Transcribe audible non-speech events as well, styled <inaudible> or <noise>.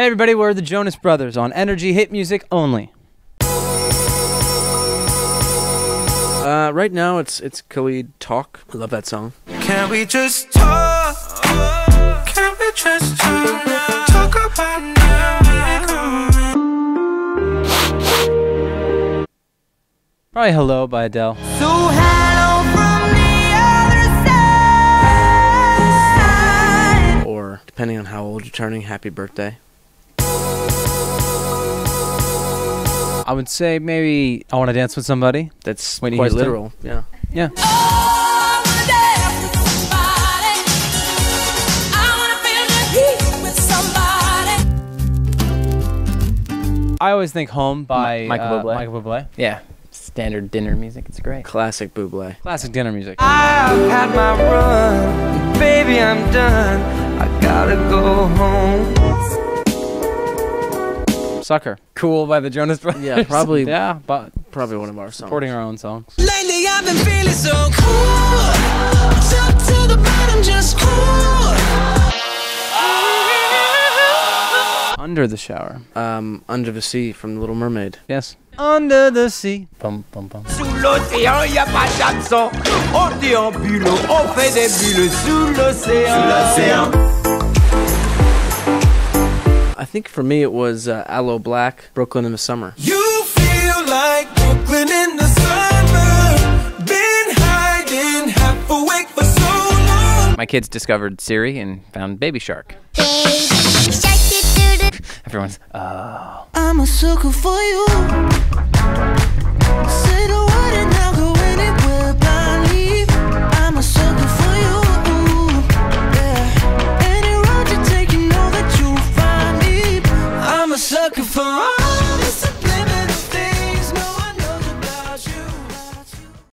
Hey everybody, we're the Jonas Brothers on Energy Hit Music only. Uh, right now it's it's Khalid Talk. I love that song. Can we just talk? Can we just talk? Talk about now? Probably Hello by Adele. So hello from the other side. Or depending on how old you're turning, Happy Birthday. I would say maybe I Want to Dance with Somebody. That's Whitney quite Houston? literal. Yeah. Yeah. I wanna dance with somebody. I wanna feel the heat with somebody. I always think Home by Michael uh, Bublé. Michael Bublé. Yeah, standard dinner music. It's great. Classic Bublé. Classic dinner music. I've had my run, baby, I'm done. I gotta go home. Sucker. Cool by the Jonas Brothers. Yeah, probably- <laughs> yeah, but Probably one of our songs. supporting our own songs. Lately, I've been feeling so cool. Top to the bottom, just cool. Under the shower. Um, Under the Sea from The Little Mermaid. Yes. Under the sea. Bum, bum, bum. Sous l'océan, y a pas d'absent. On déambule, on fait des bulles sous l'océan. Sous l'océan. I think for me it was uh, Aloe Blacc, Brooklyn in the Summer. You feel like Brooklyn in the summer. Been hiding, half awake for so long. My kids discovered Siri and found Baby Shark. Everyone's, uh, I'm a sucker for you.